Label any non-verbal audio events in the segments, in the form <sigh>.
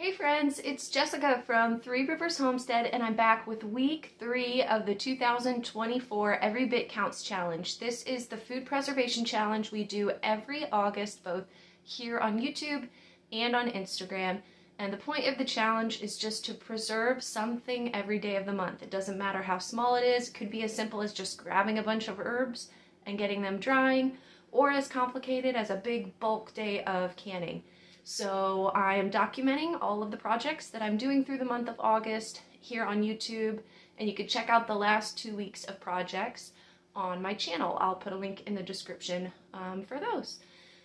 Hey friends, it's Jessica from Three Rivers Homestead and I'm back with week three of the 2024 Every Bit Counts Challenge. This is the food preservation challenge we do every August, both here on YouTube and on Instagram. And the point of the challenge is just to preserve something every day of the month. It doesn't matter how small it is. It could be as simple as just grabbing a bunch of herbs and getting them drying, or as complicated as a big bulk day of canning. So I am documenting all of the projects that I'm doing through the month of August here on YouTube, and you can check out the last two weeks of projects on my channel. I'll put a link in the description um, for those.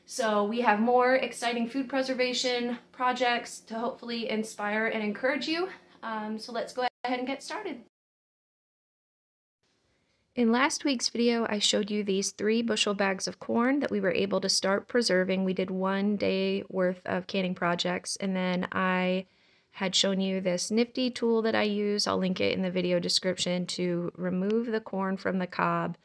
So we have more exciting food preservation projects to hopefully inspire and encourage you. Um, so let's go ahead and get started. In last week's video, I showed you these three bushel bags of corn that we were able to start preserving. We did one day worth of canning projects, and then I had shown you this nifty tool that I use. I'll link it in the video description to remove the corn from the cob.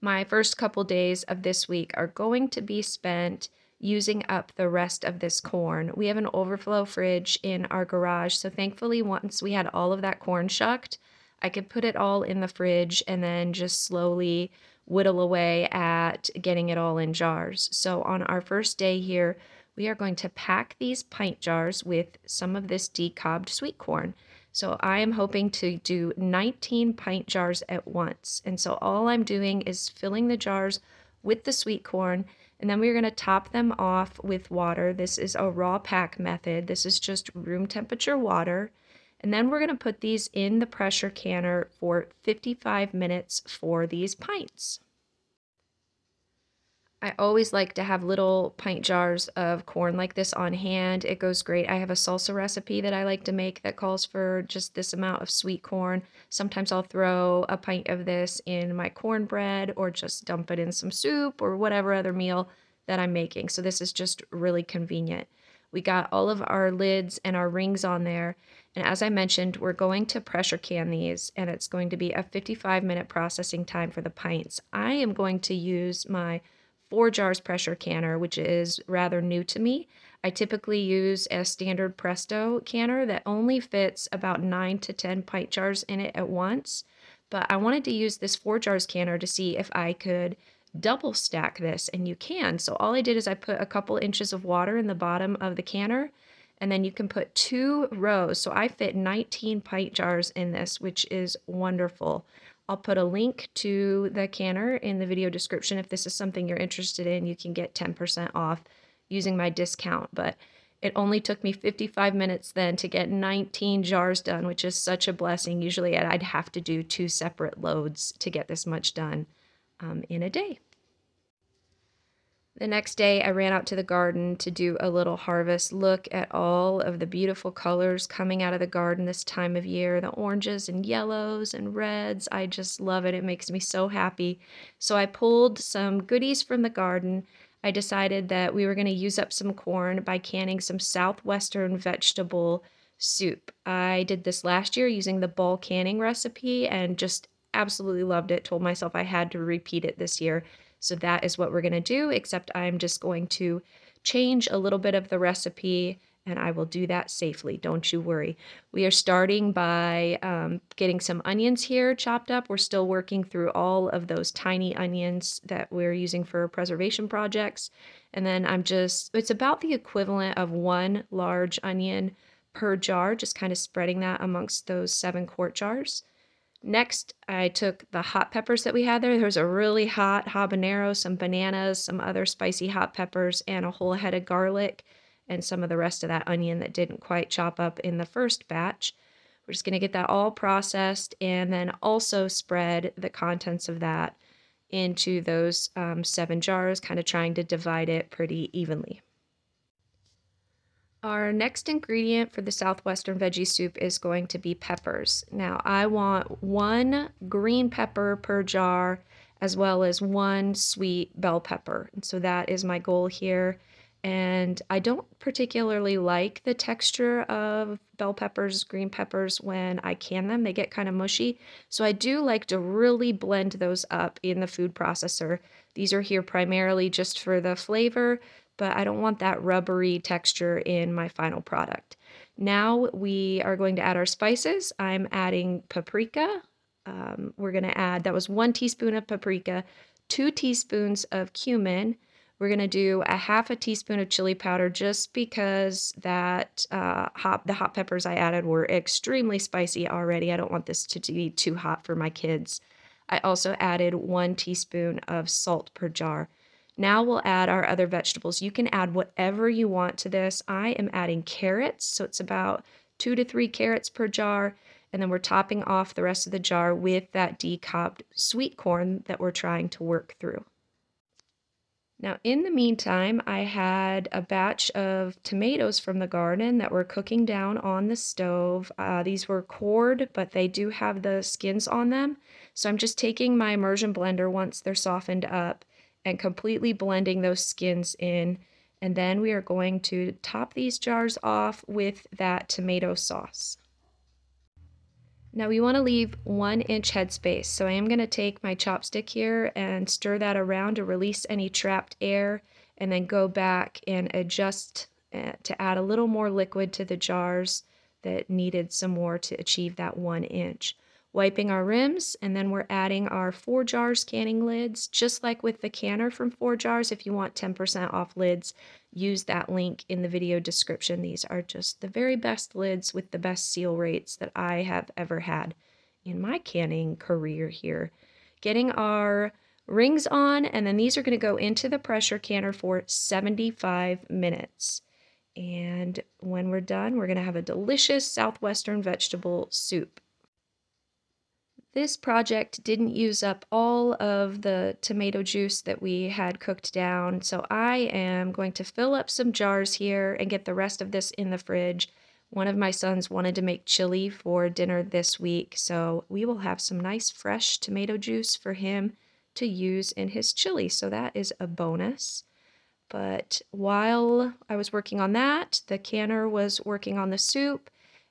My first couple days of this week are going to be spent using up the rest of this corn. We have an overflow fridge in our garage, so thankfully once we had all of that corn shucked, I could put it all in the fridge and then just slowly whittle away at getting it all in jars. So on our first day here, we are going to pack these pint jars with some of this decobbed sweet corn. So I am hoping to do 19 pint jars at once. And so all I'm doing is filling the jars with the sweet corn and then we're going to top them off with water. This is a raw pack method. This is just room temperature water. And then we're going to put these in the pressure canner for 55 minutes for these pints. I always like to have little pint jars of corn like this on hand. It goes great. I have a salsa recipe that I like to make that calls for just this amount of sweet corn. Sometimes I'll throw a pint of this in my cornbread or just dump it in some soup or whatever other meal that I'm making. So this is just really convenient. We got all of our lids and our rings on there. And as I mentioned, we're going to pressure can these and it's going to be a 55 minute processing time for the pints. I am going to use my ForJars pressure canner, which is rather new to me. I typically use a standard Presto canner that only fits about nine to 10 pint jars in it at once. But I wanted to use this ForJars canner to see if I could double stack this and you can. So all I did is I put a couple inches of water in the bottom of the canner and then you can put two rows. So I fit 19 pint jars in this, which is wonderful. I'll put a link to the canner in the video description. If this is something you're interested in, you can get 10% off using my discount. But it only took me 55 minutes then to get 19 jars done, which is such a blessing. Usually I'd have to do two separate loads to get this much done um, in a day. The next day, I ran out to the garden to do a little harvest. Look at all of the beautiful colors coming out of the garden this time of year the oranges and yellows and reds. I just love it. It makes me so happy. So I pulled some goodies from the garden. I decided that we were going to use up some corn by canning some southwestern vegetable soup. I did this last year using the ball canning recipe and just absolutely loved it. Told myself I had to repeat it this year. So that is what we're going to do, except I'm just going to change a little bit of the recipe and I will do that safely. Don't you worry. We are starting by um, getting some onions here chopped up. We're still working through all of those tiny onions that we're using for preservation projects. And then I'm just, it's about the equivalent of one large onion per jar, just kind of spreading that amongst those seven quart jars. Next, I took the hot peppers that we had there. There was a really hot habanero, some bananas, some other spicy hot peppers, and a whole head of garlic, and some of the rest of that onion that didn't quite chop up in the first batch. We're just going to get that all processed and then also spread the contents of that into those um, seven jars, kind of trying to divide it pretty evenly. Our next ingredient for the southwestern veggie soup is going to be peppers. Now I want one green pepper per jar as well as one sweet bell pepper. So that is my goal here. And I don't particularly like the texture of bell peppers, green peppers when I can them. They get kind of mushy. So I do like to really blend those up in the food processor. These are here primarily just for the flavor, but I don't want that rubbery texture in my final product. Now we are going to add our spices. I'm adding paprika. Um, we're going to add, that was one teaspoon of paprika, two teaspoons of cumin. We're going to do a half a teaspoon of chili powder just because that uh, the hot peppers I added were extremely spicy already. I don't want this to be too hot for my kids. I also added one teaspoon of salt per jar. Now we'll add our other vegetables. You can add whatever you want to this. I am adding carrots, so it's about two to three carrots per jar. And then we're topping off the rest of the jar with that decobbed sweet corn that we're trying to work through. Now, in the meantime, I had a batch of tomatoes from the garden that were cooking down on the stove. Uh, these were cored, but they do have the skins on them. So I'm just taking my immersion blender once they're softened up and completely blending those skins in. And then we are going to top these jars off with that tomato sauce. Now we want to leave one inch headspace. So I am going to take my chopstick here and stir that around to release any trapped air and then go back and adjust uh, to add a little more liquid to the jars that needed some more to achieve that one inch wiping our rims, and then we're adding our ForJars canning lids. Just like with the canner from ForJars, if you want 10% off lids, use that link in the video description. These are just the very best lids with the best seal rates that I have ever had in my canning career here. Getting our rings on, and then these are going to go into the pressure canner for 75 minutes. And when we're done, we're going to have a delicious southwestern vegetable soup. This project didn't use up all of the tomato juice that we had cooked down, so I am going to fill up some jars here and get the rest of this in the fridge. One of my sons wanted to make chili for dinner this week, so we will have some nice fresh tomato juice for him to use in his chili, so that is a bonus. But while I was working on that, the canner was working on the soup,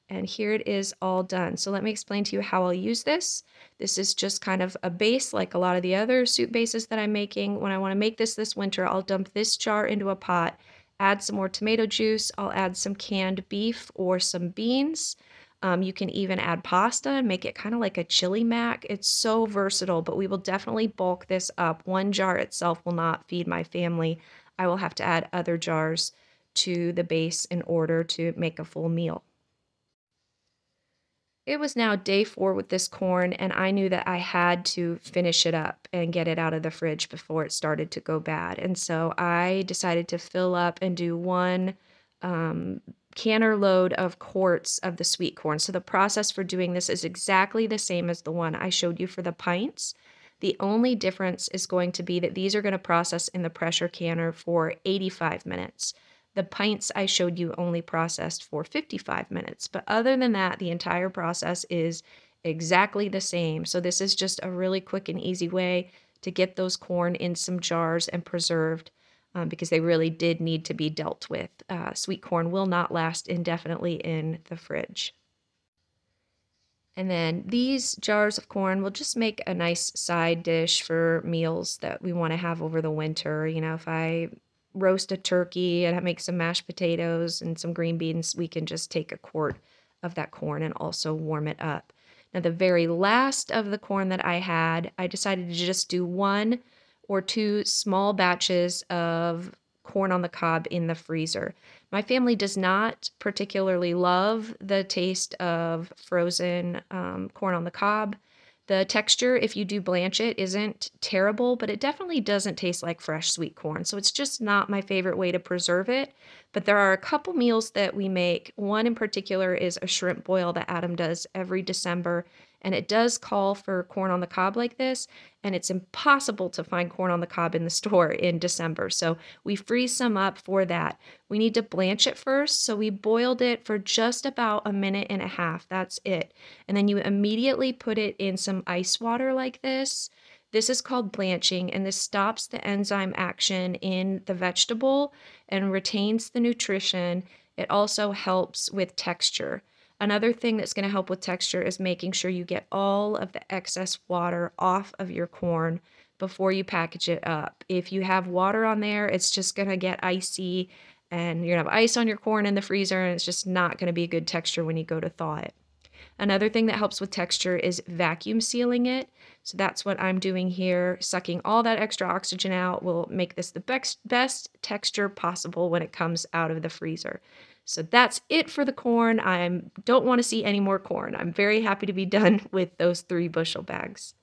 and here it is all done. So let me explain to you how I'll use this. This is just kind of a base like a lot of the other soup bases that I'm making. When I want to make this this winter, I'll dump this jar into a pot, add some more tomato juice, I'll add some canned beef or some beans. Um, you can even add pasta and make it kind of like a chili mac. It's so versatile, but we will definitely bulk this up. One jar itself will not feed my family. I will have to add other jars to the base in order to make a full meal. It was now day four with this corn, and I knew that I had to finish it up and get it out of the fridge before it started to go bad. And so I decided to fill up and do one um, canner load of quarts of the sweet corn. So the process for doing this is exactly the same as the one I showed you for the pints. The only difference is going to be that these are going to process in the pressure canner for 85 minutes. The pints I showed you only processed for 55 minutes. But other than that, the entire process is exactly the same. So this is just a really quick and easy way to get those corn in some jars and preserved um, because they really did need to be dealt with. Uh, sweet corn will not last indefinitely in the fridge. And then these jars of corn will just make a nice side dish for meals that we want to have over the winter. You know, if I roast a turkey and make some mashed potatoes and some green beans, we can just take a quart of that corn and also warm it up. Now, the very last of the corn that I had, I decided to just do one or two small batches of corn on the cob in the freezer. My family does not particularly love the taste of frozen um, corn on the cob. The texture, if you do blanch it, isn't terrible, but it definitely doesn't taste like fresh sweet corn. So it's just not my favorite way to preserve it. But there are a couple meals that we make. One in particular is a shrimp boil that Adam does every December and it does call for corn on the cob like this, and it's impossible to find corn on the cob in the store <laughs> in December. So we freeze some up for that. We need to blanch it first, so we boiled it for just about a minute and a half. That's it. And then you immediately put it in some ice water like this. This is called blanching, and this stops the enzyme action in the vegetable and retains the nutrition. It also helps with texture. Another thing that's going to help with texture is making sure you get all of the excess water off of your corn before you package it up. If you have water on there, it's just going to get icy and you're going to have ice on your corn in the freezer and it's just not going to be a good texture when you go to thaw it. Another thing that helps with texture is vacuum sealing it. So that's what I'm doing here. Sucking all that extra oxygen out will make this the best, best texture possible when it comes out of the freezer. So that's it for the corn. I don't want to see any more corn. I'm very happy to be done <laughs> with those three bushel bags.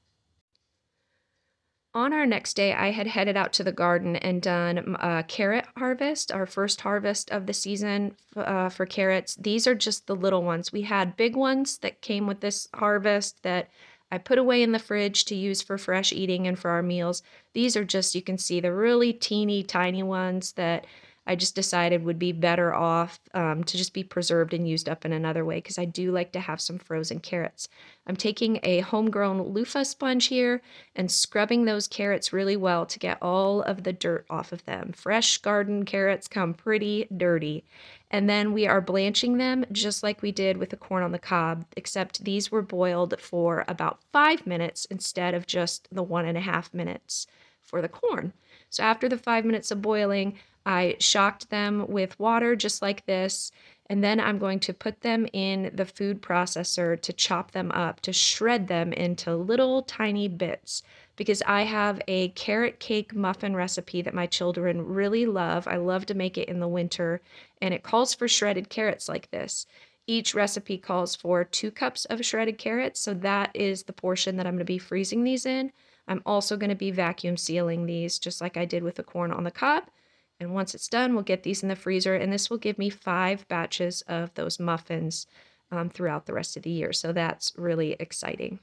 On our next day, I had headed out to the garden and done a carrot harvest, our first harvest of the season uh, for carrots. These are just the little ones. We had big ones that came with this harvest that I put away in the fridge to use for fresh eating and for our meals. These are just, you can see, the really teeny tiny ones that I just decided would be better off um, to just be preserved and used up in another way because I do like to have some frozen carrots. I'm taking a homegrown loofah sponge here and scrubbing those carrots really well to get all of the dirt off of them. Fresh garden carrots come pretty dirty. And then we are blanching them just like we did with the corn on the cob, except these were boiled for about five minutes instead of just the one and a half minutes for the corn. So after the five minutes of boiling, I shocked them with water just like this, and then I'm going to put them in the food processor to chop them up, to shred them into little tiny bits. Because I have a carrot cake muffin recipe that my children really love. I love to make it in the winter, and it calls for shredded carrots like this. Each recipe calls for two cups of shredded carrots, so that is the portion that I'm going to be freezing these in. I'm also going to be vacuum sealing these just like I did with the corn on the cob. And once it's done, we'll get these in the freezer, and this will give me five batches of those muffins um, throughout the rest of the year. So that's really exciting.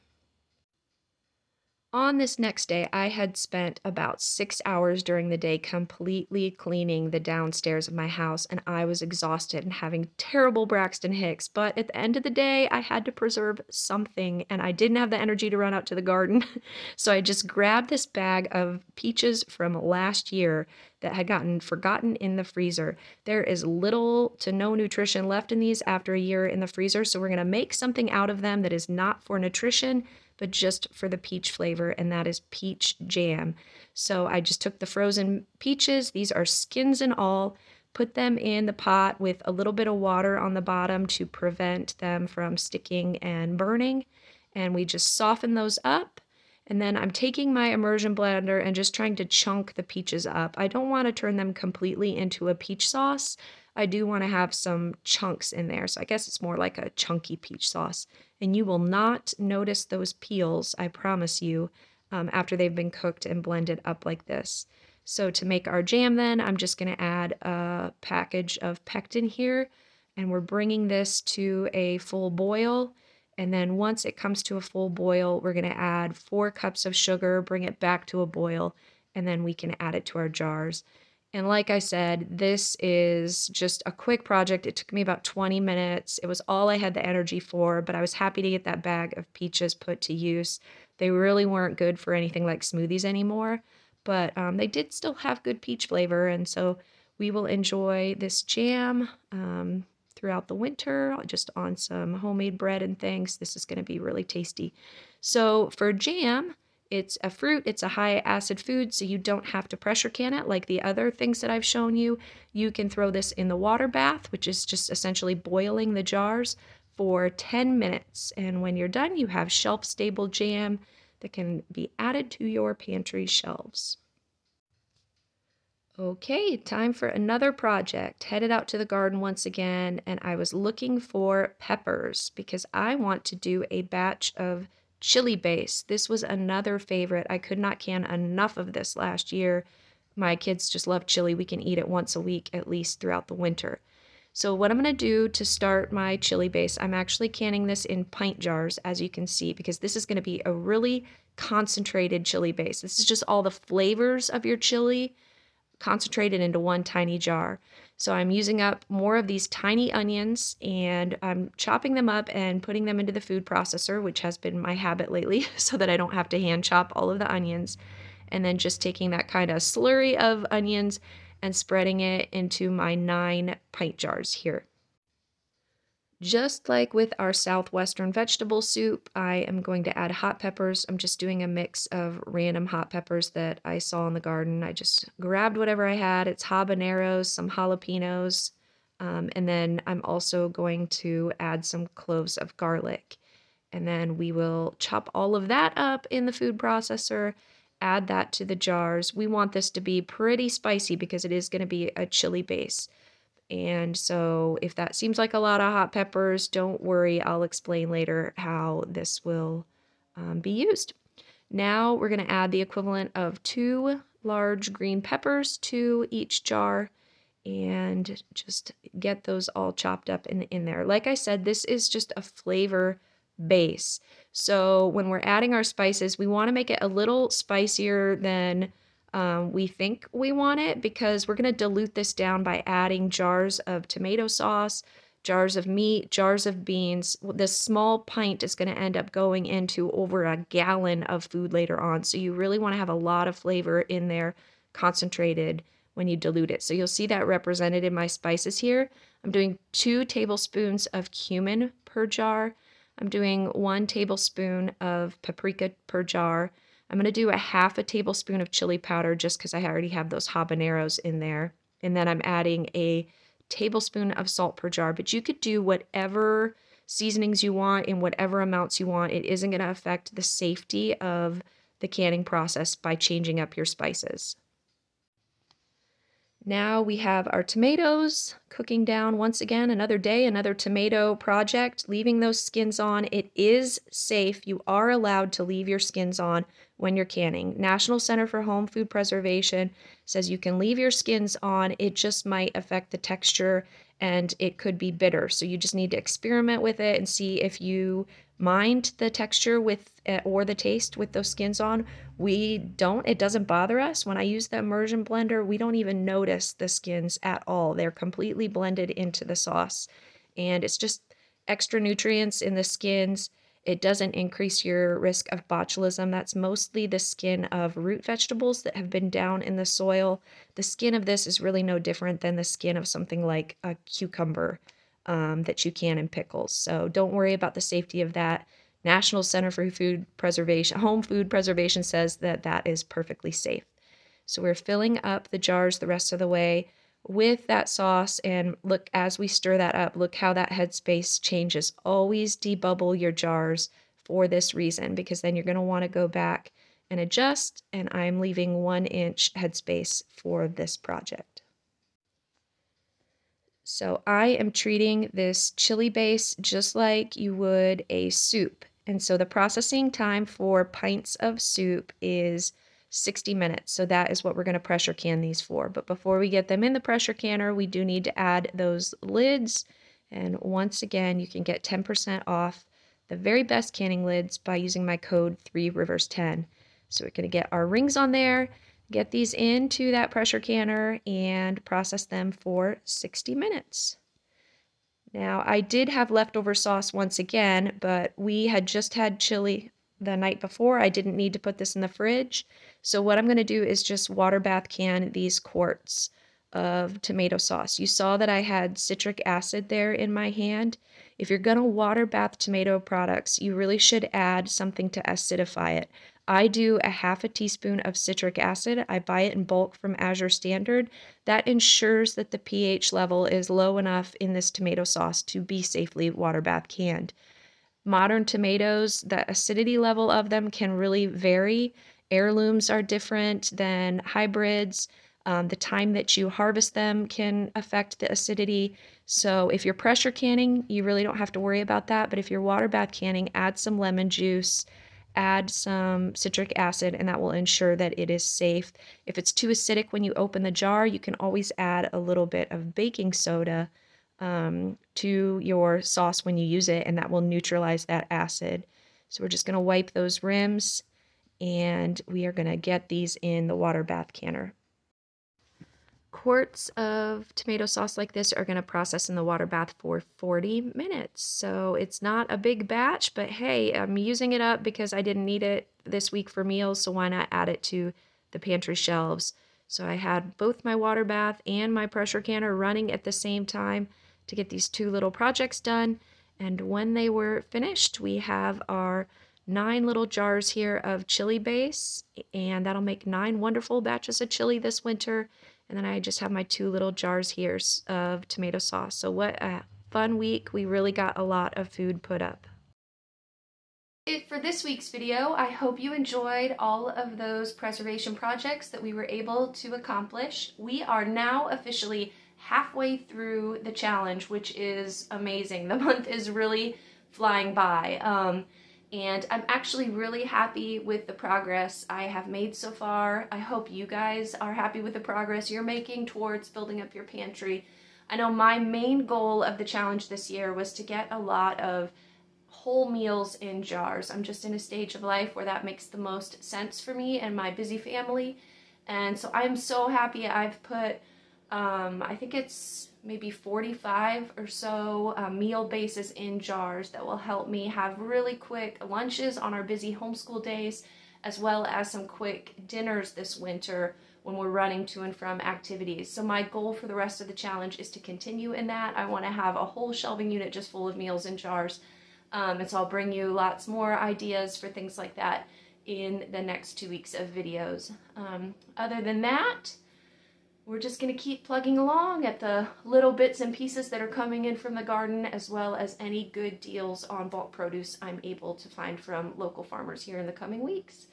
On this next day, I had spent about six hours during the day completely cleaning the downstairs of my house, and I was exhausted and having terrible Braxton Hicks. But at the end of the day, I had to preserve something, and I didn't have the energy to run out to the garden. <laughs> so I just grabbed this bag of peaches from last year that had gotten forgotten in the freezer. There is little to no nutrition left in these after a year in the freezer, so we're going to make something out of them that is not for nutrition but just for the peach flavor, and that is peach jam. So I just took the frozen peaches, these are skins and all, put them in the pot with a little bit of water on the bottom to prevent them from sticking and burning. And we just soften those up. And then I'm taking my immersion blender and just trying to chunk the peaches up. I don't want to turn them completely into a peach sauce. I do want to have some chunks in there. So I guess it's more like a chunky peach sauce and you will not notice those peels, I promise you, um, after they've been cooked and blended up like this. So to make our jam then, I'm just going to add a package of pectin here, and we're bringing this to a full boil. And then once it comes to a full boil, we're going to add four cups of sugar, bring it back to a boil, and then we can add it to our jars. And like I said, this is just a quick project. It took me about 20 minutes. It was all I had the energy for, but I was happy to get that bag of peaches put to use. They really weren't good for anything like smoothies anymore, but um, they did still have good peach flavor. And so we will enjoy this jam um, throughout the winter, just on some homemade bread and things. This is going to be really tasty. So for jam, it's a fruit, it's a high acid food, so you don't have to pressure can it like the other things that I've shown you. You can throw this in the water bath, which is just essentially boiling the jars for 10 minutes. And when you're done, you have shelf stable jam that can be added to your pantry shelves. Okay, time for another project. Headed out to the garden once again, and I was looking for peppers because I want to do a batch of chili base. This was another favorite. I could not can enough of this last year. My kids just love chili. We can eat it once a week at least throughout the winter. So what I'm going to do to start my chili base, I'm actually canning this in pint jars, as you can see, because this is going to be a really concentrated chili base. This is just all the flavors of your chili concentrated into one tiny jar. So I'm using up more of these tiny onions and I'm chopping them up and putting them into the food processor, which has been my habit lately, <laughs> so that I don't have to hand chop all of the onions. And then just taking that kind of slurry of onions and spreading it into my nine pint jars here. Just like with our southwestern vegetable soup, I am going to add hot peppers. I'm just doing a mix of random hot peppers that I saw in the garden. I just grabbed whatever I had. It's habaneros, some jalapenos, um, and then I'm also going to add some cloves of garlic. And then we will chop all of that up in the food processor, add that to the jars. We want this to be pretty spicy because it is going to be a chili base. And so if that seems like a lot of hot peppers, don't worry. I'll explain later how this will um, be used. Now we're going to add the equivalent of two large green peppers to each jar and just get those all chopped up in, in there. Like I said, this is just a flavor base. So when we're adding our spices, we want to make it a little spicier than um, we think we want it because we're going to dilute this down by adding jars of tomato sauce, jars of meat, jars of beans. This small pint is going to end up going into over a gallon of food later on. So you really want to have a lot of flavor in there concentrated when you dilute it. So you'll see that represented in my spices here. I'm doing two tablespoons of cumin per jar. I'm doing one tablespoon of paprika per jar. I'm going to do a half a tablespoon of chili powder just because I already have those habaneros in there. And then I'm adding a tablespoon of salt per jar. But you could do whatever seasonings you want in whatever amounts you want. It isn't going to affect the safety of the canning process by changing up your spices. Now we have our tomatoes cooking down once again, another day, another tomato project, leaving those skins on. It is safe. You are allowed to leave your skins on when you're canning. National Center for Home Food Preservation says you can leave your skins on. It just might affect the texture and it could be bitter. So you just need to experiment with it and see if you mind the texture with uh, or the taste with those skins on. We don't, it doesn't bother us. When I use the immersion blender, we don't even notice the skins at all. They're completely blended into the sauce. And it's just extra nutrients in the skins. It doesn't increase your risk of botulism. That's mostly the skin of root vegetables that have been down in the soil. The skin of this is really no different than the skin of something like a cucumber um, that you can in pickles. So don't worry about the safety of that. National Center for Food Preservation, Home Food Preservation says that that is perfectly safe. So we're filling up the jars the rest of the way with that sauce and look as we stir that up, look how that headspace changes. Always debubble your jars for this reason because then you're going to want to go back and adjust and I'm leaving one inch headspace for this project. So I am treating this chili base just like you would a soup. And so the processing time for pints of soup is 60 minutes. So that is what we're going to pressure can these for. But before we get them in the pressure canner, we do need to add those lids. And once again, you can get 10% off the very best canning lids by using my code 3rivers10. So we're going to get our rings on there get these into that pressure canner and process them for 60 minutes. Now, I did have leftover sauce once again, but we had just had chili the night before. I didn't need to put this in the fridge. So what I'm going to do is just water bath can these quarts of tomato sauce. You saw that I had citric acid there in my hand. If you're going to water bath tomato products, you really should add something to acidify it. I do a half a teaspoon of citric acid. I buy it in bulk from Azure Standard. That ensures that the pH level is low enough in this tomato sauce to be safely water bath canned. Modern tomatoes, the acidity level of them can really vary. Heirlooms are different than hybrids. Um, the time that you harvest them can affect the acidity. So if you're pressure canning, you really don't have to worry about that. But if you're water bath canning, add some lemon juice add some citric acid and that will ensure that it is safe. If it's too acidic when you open the jar, you can always add a little bit of baking soda um, to your sauce when you use it and that will neutralize that acid. So we're just going to wipe those rims and we are going to get these in the water bath canner quarts of tomato sauce like this are going to process in the water bath for 40 minutes. So it's not a big batch, but hey, I'm using it up because I didn't need it this week for meals, so why not add it to the pantry shelves? So I had both my water bath and my pressure canner running at the same time to get these two little projects done. And when they were finished, we have our nine little jars here of chili base, and that'll make nine wonderful batches of chili this winter. And then I just have my two little jars here of tomato sauce. So what a fun week. We really got a lot of food put up. It for this week's video. I hope you enjoyed all of those preservation projects that we were able to accomplish. We are now officially halfway through the challenge, which is amazing. <laughs> The month is really flying by. Um, and I'm actually really happy with the progress I have made so far. I hope you guys are happy with the progress you're making towards building up your pantry. I know my main goal of the challenge this year was to get a lot of whole meals in jars. I'm just in a stage of life where that makes the most sense for me and my busy family. And so I'm so happy I've put, um, I think it's maybe 45 or so uh, meal bases in jars that will help me have really quick lunches on our busy homeschool days, as well as some quick dinners this winter when we're running to and from activities. So my goal for the rest of the challenge is to continue in that. I want to have a whole shelving unit just full of meals in jars. Um, and so I'll bring you lots more ideas for things like that in the next two weeks of videos. Um, other than that, we're just going to keep plugging along at the little bits and pieces that are coming in from the garden as well as any good deals on bulk produce I'm able to find from local farmers here in the coming weeks.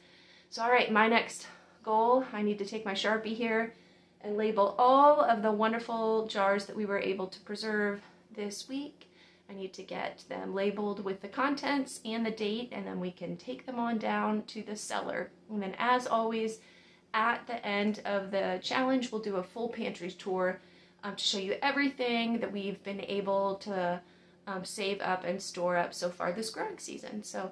So all right, my next goal, I need to take my Sharpie here and label all of the wonderful jars that we were able to preserve this week. I need to get them labeled with the contents and the date and then we can take them on down to the cellar. And then as always, at the end of the challenge, we'll do a full pantry tour um, to show you everything that we've been able to um, save up and store up so far this growing season. So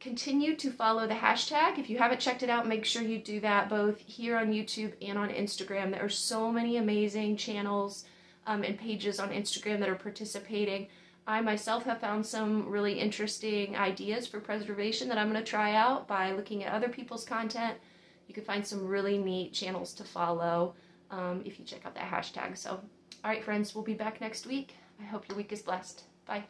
continue to follow the hashtag. If you haven't checked it out, make sure you do that both here on YouTube and on Instagram. There are so many amazing channels um, and pages on Instagram that are participating. I myself have found some really interesting ideas for preservation that I'm going to try out by looking at other people's content you can find some really neat channels to follow um, if you check out that hashtag. So, all right, friends, we'll be back next week. I hope your week is blessed. Bye.